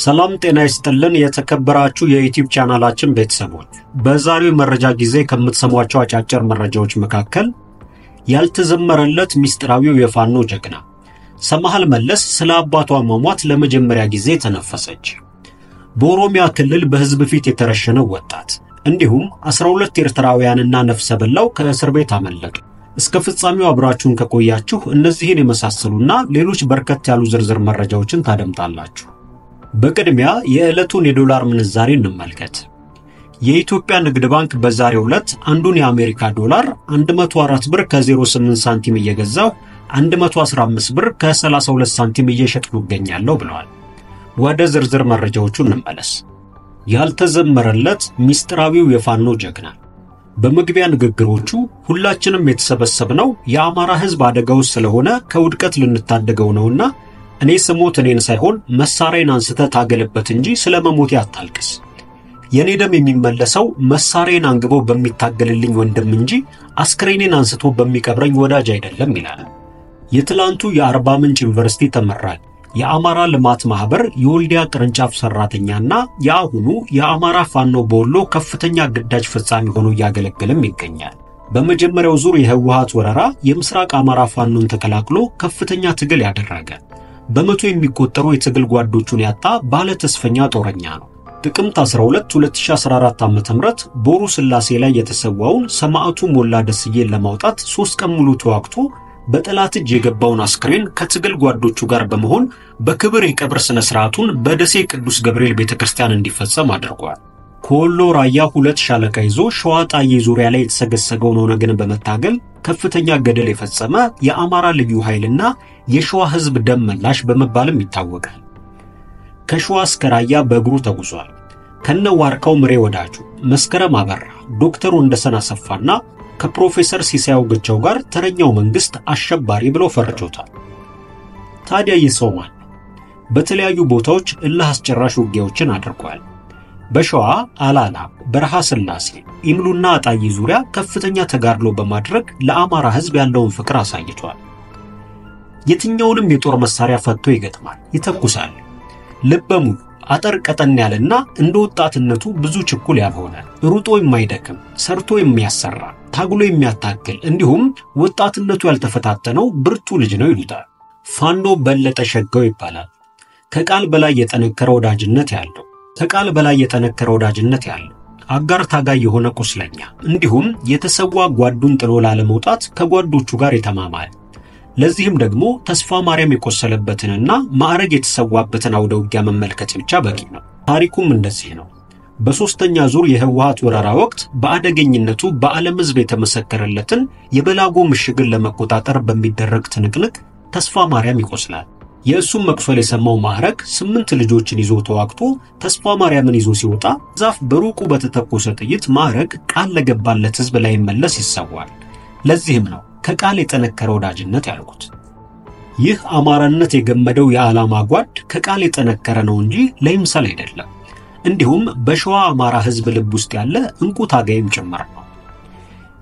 ሰላም ጤና ይስጥልን። የተከበራችሁ የዩቲዩብ ቻናላችን ቤተሰቦች በዛሬው መረጃ ጊዜ ከምትሰሟቸው አጫጭር መረጃዎች መካከል ያልተዘመረለት ሚስጥራዊው የፋኖ ጀግና ሰማሃል መለስ ስለ አባቷ መሟት ለመጀመሪያ ጊዜ ተነፈሰች፣ በኦሮሚያ ክልል በሕዝብ ፊት የተረሸነው ወጣት እንዲሁም 12 ኤርትራውያንና ነፍሰ በላው ከእስር ቤት አመለጡ። እስከ ፍጻሜው አብራችሁን ከቆያችሁ እነዚህን የመሳሰሉና ሌሎች በርከት ያሉ ዝርዝር መረጃዎችን ታደምጣላችሁ። በቅድሚያ የዕለቱን የዶላር ምንዛሬ እንመልከት። የኢትዮጵያ ንግድ ባንክ በዛሬው ዕለት አንዱን የአሜሪካ ዶላር 104 ብር ከ08 ሳንቲም እየገዛው 115 ብር ከ32 ሳንቲም እየሸጥኩ እገኛለሁ ብለዋል። ወደ ዝርዝር መረጃዎቹ እንመለስ። ያልተዘመረለት ሚስጥራዊው የፋኖ ጀግና በመግቢያ ንግግሮቹ ሁላችንም የተሰበሰብነው የአማራ ሕዝብ አደጋ ውስጥ ስለሆነ ከውድቀት ልንታደገው ነውና እኔ ስሞት እኔን ሳይሆን መሳሪያን አንስተ ታገልበት እንጂ ስለ መሞቴ አታልቅስ። የእኔ ደም የሚመለሰው መሳሪያን አንግቦ በሚታገልልኝ ወንድም እንጂ አስክሬኔን አንስቶ በሚቀብረኝ ወዳጅ አይደለም ይላል። የትላንቱ የአርባ ምንጭ ዩኒቨርሲቲ ተመራቂ የአማራ ልማት ማህበር የወልዲያ ቅርንጫፍ ሰራተኛና የአሁኑ የአማራ ፋኖ በወሎ ከፍተኛ ግዳጅ ፈጻሚ ሆኖ እያገለገለም ይገኛል። በመጀመሪያው ዙር የህወሓት ወረራ የምስራቅ አማራ ፋኖን ተቀላቅሎ ከፍተኛ ትግል ያደረገ በመቶ የሚቆጠሩ የትግል ጓዶቹን ያጣ ባለ ተስፈኛ ጦረኛ ነው። ጥቅምት 12 2014 ዓ.ም ቦሩ ስላሴ ላይ የተሰዋውን ሰማዕቱ ሞላ ደስዬን ለማውጣት ሶስት ቀን ሙሉ ተዋግቶ በጠላት እጅ የገባውን አስክሬን ከትግል ጓዶቹ ጋር በመሆን በክብር የቀብር ስነ ስርዓቱን በደሴ ቅዱስ ገብርኤል ቤተክርስቲያን እንዲፈጸም አድርጓል። ከወሎ ራያ ሁለት ሻለቃ ይዞ ሸዋ ጣዬ ዙሪያ ላይ የተሰገሰገውን ኦነግን በመታገል ከፍተኛ ገደል የፈጸመ የአማራ ልዩ ኃይልና የሸዋ ህዝብ ደም መላሽ በመባልም ይታወቃል። ከሸዋ እስከ ራያ በእግሩ ተጉዟል። ከነ ዋርካው ምሬ ወዳጁ፣ መስከረም አበራ፣ ዶክተር ወንደሰን አሰፋና ከፕሮፌሰር ሲሳይ አውግቸው ጋር ተረኛው መንግስት አሸባሪ ብሎ ፈርጆታል። ታዲያ ይህ ሰው ማን? በተለያዩ ቦታዎች እልህ አስጨራሽ ውጊያዎችን አድርጓል። በሸዋ አላላ፣ በረሃ ስላሴ፣ ኢምሉና አጣዬ ዙሪያ ከፍተኛ ተጋድሎ በማድረግ ለአማራ ህዝብ ያለውን ፍቅር አሳይቷል። የትኛውንም የጦር መሳሪያ ፈቶ ይገጥማል፣ ይተኩሳል። ልበ ሙሉ አጠር ቀጠን ያለና እንደ ወጣትነቱ ብዙ ችኩል ያልሆነ ሩጦ የማይደክም ሰርቶ የሚያሰራ ታግሎ የሚያታግል እንዲሁም ወጣትነቱ ያልተፈታተነው ብርቱ ልጅ ነው ይሉታል። ፋኖ በለጠ ሸጋው ይባላል። ከቃል በላይ የጠነከረ ወዳጅነት ያለው ከቃል በላይ የጠነከረ ወዳጅነት ያለው አጋር ታጋይ የሆነ ቁስለኛ እንዲሁም የተሰዋ ጓዱን ጥሎ ላለመውጣት ከጓዶቹ ጋር የተማማለ ለዚህም ደግሞ ተስፋ ማርያም የቆሰለበትንና ማዕረግ የተሰዋበትን አውደ ውጊያ መመልከት ብቻ በቂ ነው። ታሪኩም እንደዚህ ነው። በሦስተኛ ዙር የህወሓት ወረራ ወቅት በአደገኝነቱ በዓለም ሕዝብ የተመሰከረለትን የበላጎ ምሽግን ለመቆጣጠር በሚደረግ ትንቅንቅ ተስፋ ማርያም ይቆስላል። የእሱም መቁሰል የሰማው ማዕረግ ስምንት ልጆችን ይዞ ተዋግቶ ተስፋ ማርያምን ይዞ ሲወጣ ዛፍ በሩቁ በተተኮሰ ጥይት ማዕረግ ቃል ለገባለት ሕዝብ ላይመለስ ይሰዋል። ለዚህም ነው ከቃል የጠነከረ ወዳጅነት ያልኩት። ይህ አማራነት የገመደው የዓላማ ጓድ ከቃል የጠነከረ ነው እንጂ ለይምሰል አይደለም። እንዲሁም በሸዋ አማራ ሕዝብ ልብ ውስጥ ያለ እንቁ ታጋይም ጭምር ነው።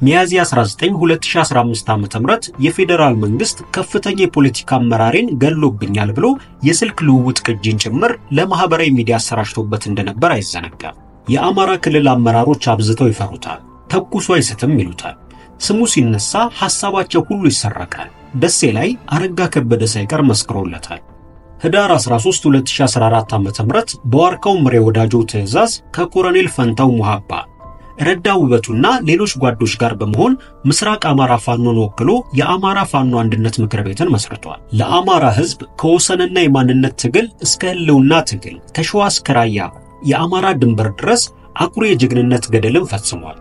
ሚያዝያ 19 2015 ዓ.ም የፌዴራል መንግስት ከፍተኛ የፖለቲካ አመራሬን ገሎብኛል ብሎ የስልክ ልውውጥ ቅጂን ጭምር ለማህበራዊ ሚዲያ አሰራጭቶበት እንደነበር አይዘነጋም። የአማራ ክልል አመራሮች አብዝተው ይፈሩታል፣ ተኩሶ አይስትም ይሉታል። ስሙ ሲነሳ ሐሳባቸው ሁሉ ይሰረቃል። ደሴ ላይ አረጋ ከበደ ሳይቀር መስክሮለታል። ህዳር 13 2014 ዓ.ም በዋርካው ምሬ ወዳጆ ትዕዛዝ ከኮሎኔል ፈንታው ሙሃባ ረዳ ውበቱና ሌሎች ጓዶች ጋር በመሆን ምስራቅ አማራ ፋኖን ወክሎ የአማራ ፋኖ አንድነት ምክር ቤትን መስርቷል። ለአማራ ህዝብ ከወሰንና የማንነት ትግል እስከ ህልውና ትግል ከሸዋ እስከ ራያ የአማራ ድንበር ድረስ አኩሪ የጀግንነት ገደልን ፈጽሟል።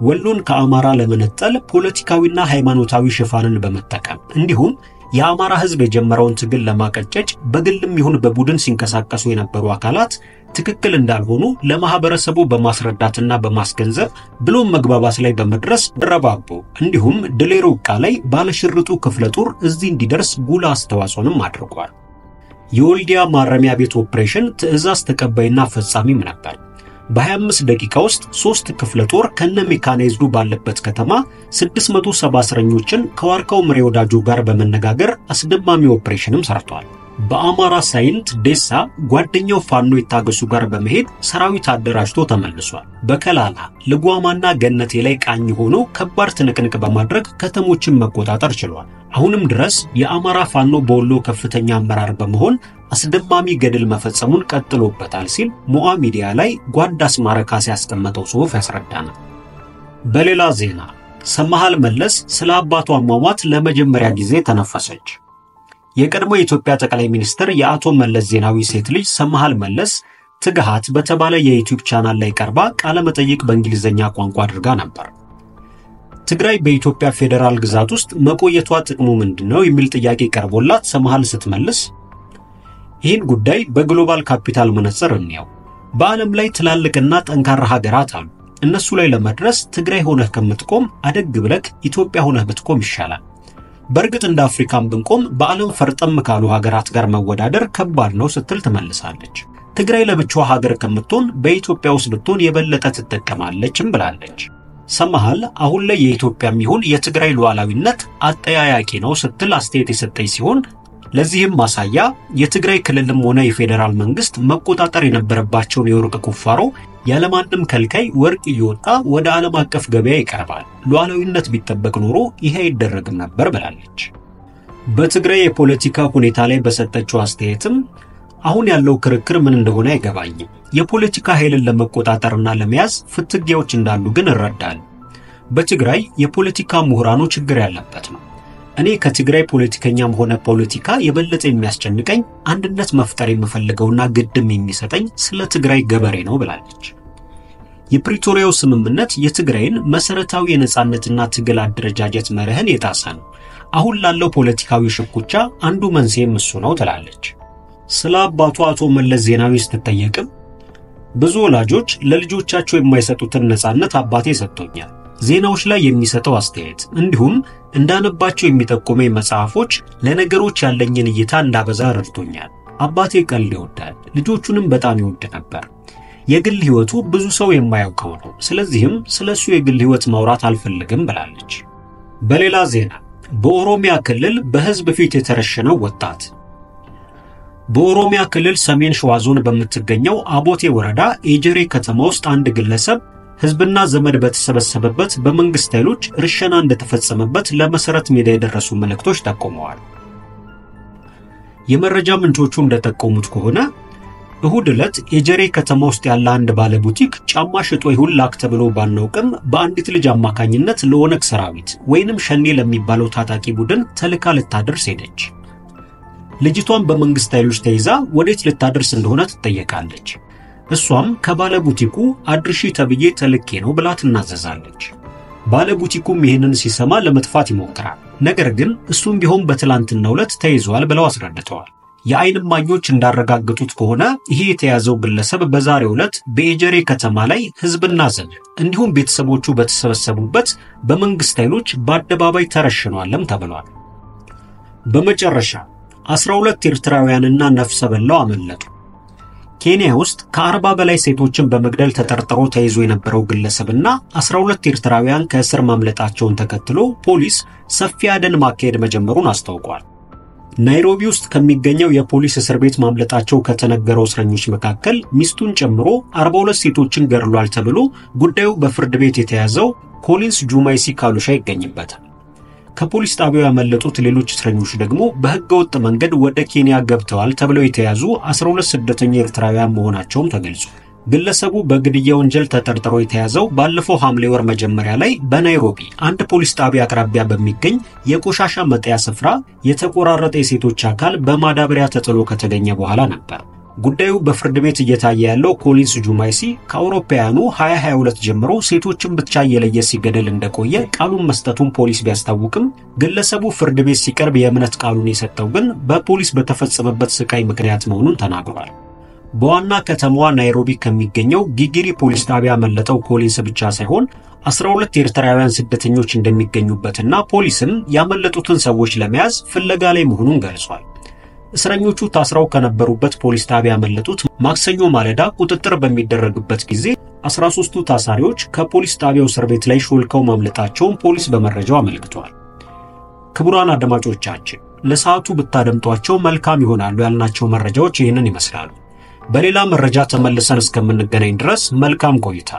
ወሎን ከአማራ ለመነጠል ፖለቲካዊና ሃይማኖታዊ ሽፋንን በመጠቀም እንዲሁም የአማራ ህዝብ የጀመረውን ትግል ለማቀጨጭ በግልም ይሁን በቡድን ሲንቀሳቀሱ የነበሩ አካላት ትክክል እንዳልሆኑ ለማህበረሰቡ በማስረዳትና በማስገንዘብ ብሎም መግባባት ላይ በመድረስ ረባቦ እንዲሁም ድሬ ሮቃ ላይ ባለሽርጡ ክፍለ ጦር እዚህ እንዲደርስ ጉልህ አስተዋጽኦንም አድርጓል። የወልዲያ ማረሚያ ቤት ኦፕሬሽን ትዕዛዝ ተቀባይና ፈጻሚም ነበር። በ25 ደቂቃ ውስጥ ሶስት ክፍለ ጦር ከነ ሜካናይዝዱ ባለበት ከተማ 670 እስረኞችን ከዋርካው ምሬ ወዳጁ ጋር በመነጋገር አስደማሚ ኦፕሬሽንም ሰርቷል። በአማራ ሳይንት ዴሳ ጓደኛው ፋኖ ይታገሱ ጋር በመሄድ ሰራዊት አደራጅቶ ተመልሷል። በከላላ ልጓማና ገነቴ ላይ ቃኝ ሆኖ ከባድ ትንቅንቅ በማድረግ ከተሞችን መቆጣጠር ችሏል። አሁንም ድረስ የአማራ ፋኖ በወሎ ከፍተኛ አመራር በመሆን አስደማሚ ገድል መፈጸሙን ቀጥሎበታል ሲል ሞዓ ሚዲያ ላይ ጓድ አስማረ ያስቀመጠው ጽሑፍ ያስረዳናል። በሌላ ዜና ሰማሃል መለስ ስለ አባቱ አሟሟት ለመጀመሪያ ጊዜ ተነፈሰች። የቀድሞ የኢትዮጵያ ጠቅላይ ሚኒስትር የአቶ መለስ ዜናዊ ሴት ልጅ ሰማሃል መለስ ትግሃት በተባለ የዩቲዩብ ቻናል ላይ ቀርባ ቃለ መጠይቅ በእንግሊዝኛ ቋንቋ አድርጋ ነበር። ትግራይ በኢትዮጵያ ፌዴራል ግዛት ውስጥ መቆየቷ ጥቅሙ ምንድን ነው የሚል ጥያቄ ቀርቦላት ሰማሃል ስትመልስ ይህን ጉዳይ በ global capital መነጽር እንየው። በዓለም ላይ ትላልቅና ጠንካራ ሀገራት አሉ። እነሱ ላይ ለመድረስ ትግራይ ሆነህ ከምትቆም አደግ ብለክ ኢትዮጵያ ሆነህ ብትቆም ይሻላል። በእርግጥ እንደ አፍሪካን ብንቆም በዓለም ፈርጠም ካሉ ሀገራት ጋር መወዳደር ከባድ ነው ስትል ትመልሳለች። ትግራይ ለብቻዋ ሀገር ከምትሆን በኢትዮጵያ ውስጥ ብትሆን የበለጠ ትጠቀማለችም ብላለች። ሰማሃል አሁን ላይ የኢትዮጵያም ይሁን የትግራይ ሉዓላዊነት አጠያያቂ ነው ስትል አስተያየት የሰጠች ሲሆን ለዚህም ማሳያ የትግራይ ክልልም ሆነ የፌዴራል መንግስት መቆጣጠር የነበረባቸውን የወርቅ ቁፋሮ ያለማንም ከልካይ ወርቅ እየወጣ ወደ ዓለም አቀፍ ገበያ ይቀርባል። ሉዓላዊነት ቢጠበቅ ኖሮ ይሄ አይደረግም ነበር ብላለች። በትግራይ የፖለቲካ ሁኔታ ላይ በሰጠችው አስተያየትም አሁን ያለው ክርክር ምን እንደሆነ አይገባኝም። የፖለቲካ ኃይልን ለመቆጣጠርና ለመያዝ ፍትጊያዎች እንዳሉ ግን እረዳለሁ። በትግራይ የፖለቲካ ምሁራኑ ችግር ያለበት ነው። እኔ ከትግራይ ፖለቲከኛም ሆነ ፖለቲካ የበለጠ የሚያስጨንቀኝ አንድነት መፍጠር የምፈልገውና ግድም የሚሰጠኝ ስለ ትግራይ ገበሬ ነው ብላለች። የፕሪቶሪያው ስምምነት የትግራይን መሰረታዊ የነጻነትና ትግል አደረጃጀት መርህን የጣሰ ነው። አሁን ላለው ፖለቲካዊ ሽኩቻ አንዱ መንስኤም እሱ ነው ትላለች። ስለ አባቱ አቶ መለስ ዜናዊ ስትጠየቅም ብዙ ወላጆች ለልጆቻቸው የማይሰጡትን ነጻነት አባቴ ሰጥቶኛል። ዜናዎች ላይ የሚሰጠው አስተያየት እንዲሁም እንዳነባቸው የሚጠቁመኝ መጽሐፎች ለነገሮች ያለኝን እይታ እንዳበዛ ረድቶኛል። አባቴ ቀልድ ይወዳል፣ ልጆቹንም በጣም ይወድ ነበር። የግል ሕይወቱ ብዙ ሰው የማያውቀው ነው። ስለዚህም ስለ እሱ የግል ሕይወት ማውራት አልፈልግም ብላለች። በሌላ ዜና በኦሮሚያ ክልል በሕዝብ ፊት የተረሸነው ወጣት በኦሮሚያ ክልል ሰሜን ሸዋ ዞን በምትገኘው አቦቴ ወረዳ ኤጀሬ ከተማ ውስጥ አንድ ግለሰብ ሕዝብና ዘመድ በተሰበሰበበት በመንግስት ኃይሎች ርሸና እንደተፈጸመበት ለመሰረት ሜዳ የደረሱ መልእክቶች ጠቁመዋል። የመረጃ ምንጮቹ እንደጠቆሙት ከሆነ እሁድ ዕለት ኤጀሬ ከተማ ውስጥ ያለ አንድ ባለ ቡቲክ ጫማ ሽጦ ይሁን ላክ ተብሎ ባናውቅም በአንዲት ልጅ አማካኝነት ለኦነግ ሰራዊት ወይንም ሸኔ ለሚባለው ታጣቂ ቡድን ተልካ ልታደርስ ሄደች። ልጅቷን በመንግስት ኃይሎች ተይዛ ወዴት ልታደርስ እንደሆነ ትጠየቃለች። እሷም ከባለ ቡቲኩ አድርሺ ተብዬ ተልኬ ነው ብላ ትናዘዛለች። ባለ ቡቲኩም ይህንን ሲሰማ ለመጥፋት ይሞክራል። ነገር ግን እሱም ቢሆን በትላንትናው ዕለት ተይዟል ብለው አስረድተዋል። የዓይን እማኞች እንዳረጋገጡት ከሆነ ይሄ የተያዘው ግለሰብ በዛሬው ዕለት በኤጀሬ ከተማ ላይ ሕዝብና ዘብ እንዲሁም ቤተሰቦቹ በተሰበሰቡበት በመንግስት ኃይሎች በአደባባይ ተረሽኗልም ተብሏል። በመጨረሻ 12 ኤርትራውያንና ነፍሰ በላው አመለጡ። ኬንያ ውስጥ ከአርባ በላይ ሴቶችን በመግደል ተጠርጥሮ ተይዞ የነበረው ግለሰብና 12 ኤርትራውያን ከእስር ማምለጣቸውን ተከትሎ ፖሊስ ሰፊ አደን ማካሄድ መጀመሩን አስታውቋል። ናይሮቢ ውስጥ ከሚገኘው የፖሊስ እስር ቤት ማምለጣቸው ከተነገረው እስረኞች መካከል ሚስቱን ጨምሮ 42 ሴቶችን ገድሏል ተብሎ ጉዳዩ በፍርድ ቤት የተያዘው ኮሊንስ ጁማይሲ ካሉሻ ይገኝበታል። ከፖሊስ ጣቢያው ያመለጡት ሌሎች እስረኞች ደግሞ በሕገ ወጥ መንገድ ወደ ኬንያ ገብተዋል ተብለው የተያዙ 12 ስደተኛ ኤርትራውያን መሆናቸውም ተገልጿል። ግለሰቡ በግድያ ወንጀል ተጠርጥሮ የተያዘው ባለፈው ሐምሌ ወር መጀመሪያ ላይ በናይሮቢ አንድ ፖሊስ ጣቢያ አቅራቢያ በሚገኝ የቆሻሻ መጣያ ስፍራ የተቆራረጠ የሴቶች አካል በማዳበሪያ ተጥሎ ከተገኘ በኋላ ነበር። ጉዳዩ በፍርድ ቤት እየታየ ያለው ኮሊንስ ጁማይሲ ከአውሮፓውያኑ 2022 ጀምሮ ሴቶችን ብቻ እየለየ ሲገድል እንደቆየ ቃሉን መስጠቱን ፖሊስ ቢያስታውቅም ግለሰቡ ፍርድ ቤት ሲቀርብ የእምነት ቃሉን የሰጠው ግን በፖሊስ በተፈጸመበት ስቃይ ምክንያት መሆኑን ተናግሯል። በዋና ከተማዋ ናይሮቢ ከሚገኘው ጊጊሪ ፖሊስ ጣቢያ ያመለጠው ኮሊንስ ብቻ ሳይሆን 12 ኤርትራውያን ስደተኞች እንደሚገኙበትና ፖሊስም ያመለጡትን ሰዎች ለመያዝ ፍለጋ ላይ መሆኑን ገልጿል። እስረኞቹ ታስረው ከነበሩበት ፖሊስ ጣቢያ ያመለጡት ማክሰኞ ማለዳ ቁጥጥር በሚደረግበት ጊዜ 13ቱ ታሳሪዎች ከፖሊስ ጣቢያው እስር ቤት ላይ ሾልከው ማምለጣቸውን ፖሊስ በመረጃው አመልክቷል። ክቡራን አድማጮቻችን ለሰዓቱ ብታደምጧቸው መልካም ይሆናሉ ያልናቸው መረጃዎች ይህንን ይመስላሉ። በሌላ መረጃ ተመልሰን እስከምንገናኝ ድረስ መልካም ቆይታ